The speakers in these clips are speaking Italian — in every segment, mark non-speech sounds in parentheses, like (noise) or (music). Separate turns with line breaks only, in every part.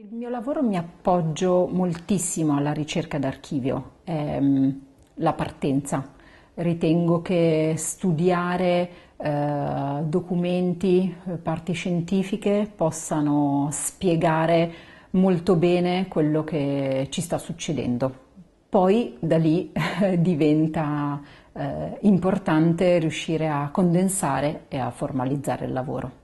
Il mio lavoro mi appoggio moltissimo alla ricerca d'archivio, ehm, la partenza. Ritengo che studiare eh, documenti, parti scientifiche possano spiegare molto bene quello che ci sta succedendo. Poi da lì (laughs) diventa eh, importante riuscire a condensare e a formalizzare il lavoro.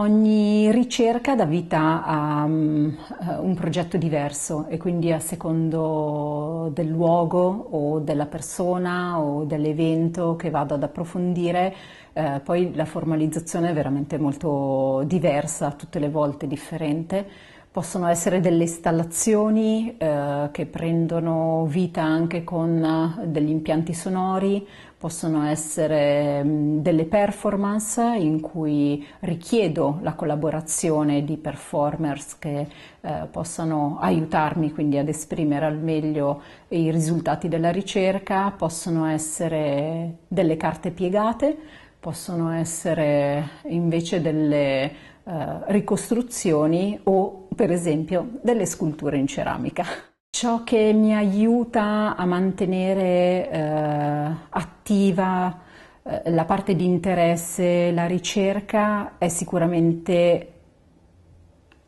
Ogni ricerca dà vita a um, un progetto diverso e quindi a secondo del luogo o della persona o dell'evento che vado ad approfondire, eh, poi la formalizzazione è veramente molto diversa, tutte le volte differente. Possono essere delle installazioni eh, che prendono vita anche con uh, degli impianti sonori, possono essere mh, delle performance in cui richiedo la collaborazione di performers che eh, possano aiutarmi quindi ad esprimere al meglio i risultati della ricerca, possono essere delle carte piegate, possono essere invece delle eh, ricostruzioni o per esempio delle sculture in ceramica. Ciò che mi aiuta a mantenere eh, attiva eh, la parte di interesse, la ricerca è sicuramente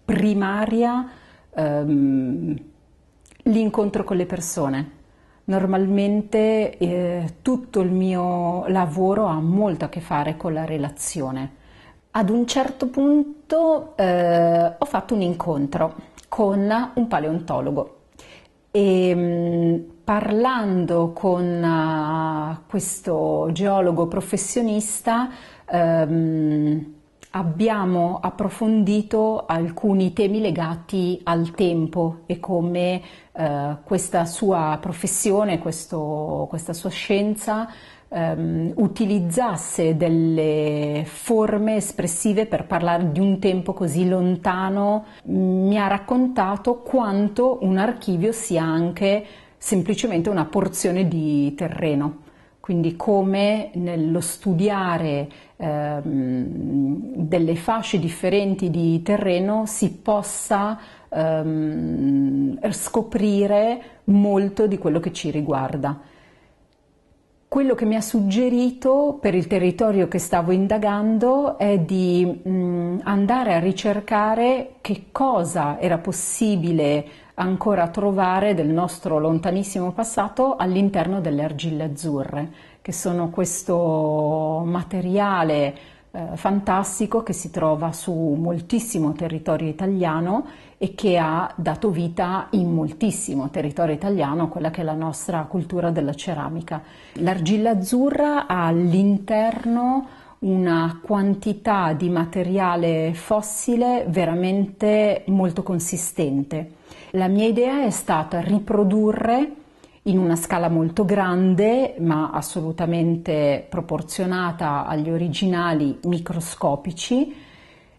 primaria ehm, l'incontro con le persone. Normalmente eh, tutto il mio lavoro ha molto a che fare con la relazione ad un certo punto eh, ho fatto un incontro con un paleontologo. E mm, parlando con uh, questo geologo professionista um, abbiamo approfondito alcuni temi legati al tempo e come uh, questa sua professione, questo, questa sua scienza um, utilizzasse delle forme espressive per parlare di un tempo così lontano, mi ha raccontato quanto un archivio sia anche semplicemente una porzione di terreno. Quindi come nello studiare ehm, delle fasce differenti di terreno si possa ehm, scoprire molto di quello che ci riguarda quello che mi ha suggerito per il territorio che stavo indagando è di mh, andare a ricercare che cosa era possibile ancora trovare del nostro lontanissimo passato all'interno delle argille azzurre, che sono questo materiale eh, fantastico che si trova su moltissimo territorio italiano e che ha dato vita in moltissimo territorio italiano a quella che è la nostra cultura della ceramica. L'argilla azzurra ha all'interno una quantità di materiale fossile veramente molto consistente. La mia idea è stata riprodurre in una scala molto grande ma assolutamente proporzionata agli originali microscopici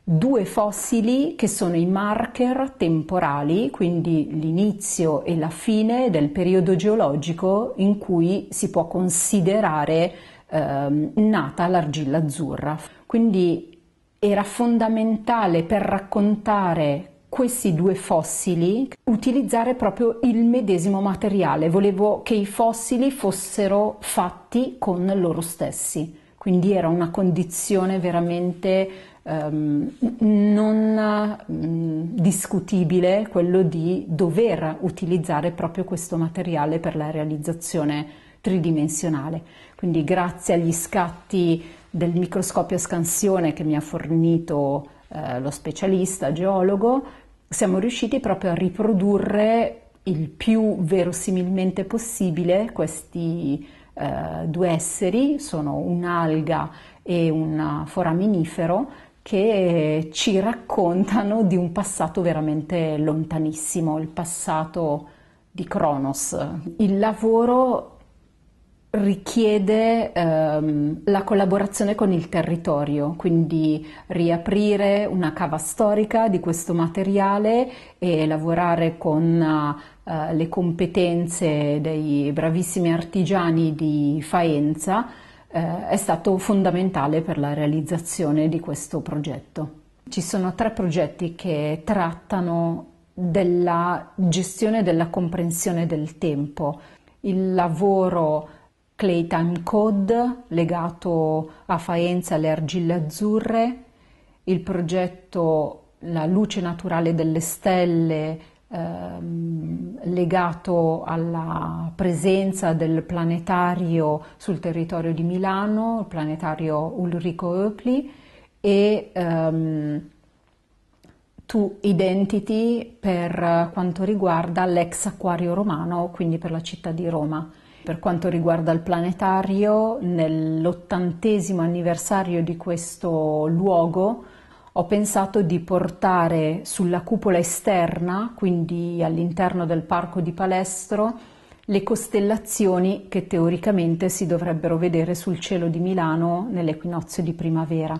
due fossili che sono i marker temporali, quindi l'inizio e la fine del periodo geologico in cui si può considerare eh, nata l'argilla azzurra. Quindi era fondamentale per raccontare questi due fossili utilizzare proprio il medesimo materiale, volevo che i fossili fossero fatti con loro stessi, quindi era una condizione veramente um, non um, discutibile quello di dover utilizzare proprio questo materiale per la realizzazione tridimensionale. Quindi grazie agli scatti del microscopio a scansione che mi ha fornito eh, lo specialista geologo, siamo riusciti proprio a riprodurre il più verosimilmente possibile questi eh, due esseri, sono un'alga e un foraminifero, che ci raccontano di un passato veramente lontanissimo, il passato di Cronos. Il lavoro richiede ehm, la collaborazione con il territorio, quindi riaprire una cava storica di questo materiale e lavorare con uh, le competenze dei bravissimi artigiani di Faenza eh, è stato fondamentale per la realizzazione di questo progetto. Ci sono tre progetti che trattano della gestione della comprensione del tempo. Il lavoro Clay Time Code legato a Faenza alle argille azzurre, il progetto La luce naturale delle stelle ehm, legato alla presenza del planetario sul territorio di Milano, il planetario Ulrico Oepli e ehm, Identity per quanto riguarda l'ex acquario romano, quindi per la città di Roma. Per quanto riguarda il planetario, nell'ottantesimo anniversario di questo luogo ho pensato di portare sulla cupola esterna, quindi all'interno del parco di Palestro, le costellazioni che teoricamente si dovrebbero vedere sul cielo di Milano nell'equinozio di primavera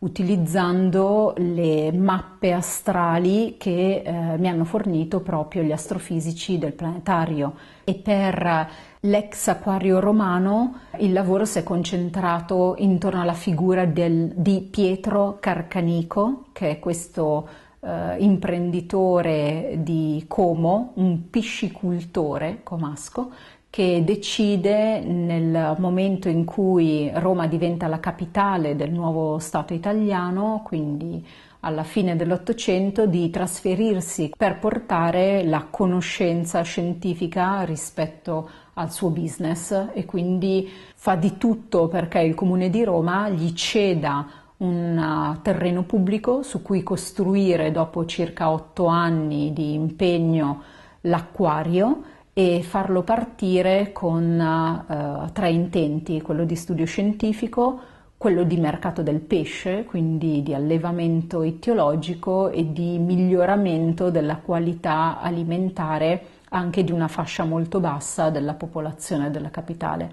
utilizzando le mappe astrali che eh, mi hanno fornito proprio gli astrofisici del planetario. E per l'ex acquario romano il lavoro si è concentrato intorno alla figura del, di Pietro Carcanico che è questo eh, imprenditore di Como, un piscicultore comasco che decide nel momento in cui Roma diventa la capitale del nuovo Stato italiano, quindi alla fine dell'Ottocento, di trasferirsi per portare la conoscenza scientifica rispetto al suo business. E quindi fa di tutto perché il Comune di Roma gli ceda un terreno pubblico su cui costruire dopo circa otto anni di impegno l'acquario e farlo partire con uh, tre intenti, quello di studio scientifico, quello di mercato del pesce, quindi di allevamento ittiologico e di miglioramento della qualità alimentare anche di una fascia molto bassa della popolazione della capitale.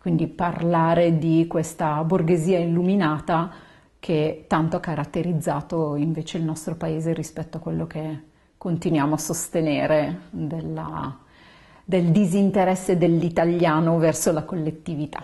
Quindi parlare di questa borghesia illuminata che tanto ha caratterizzato invece il nostro paese rispetto a quello che continuiamo a sostenere della del disinteresse dell'italiano verso la collettività.